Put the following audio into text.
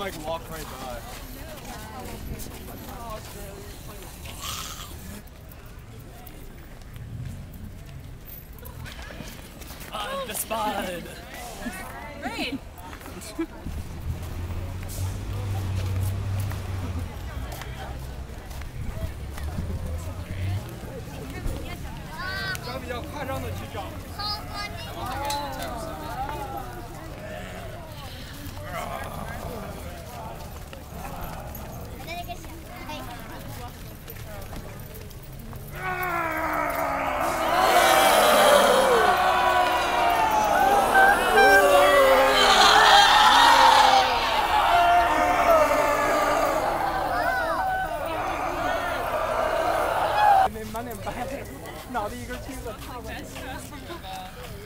think we like walked right by. On the spot. Great.那满脸白， 脑袋一根筋的怕过你们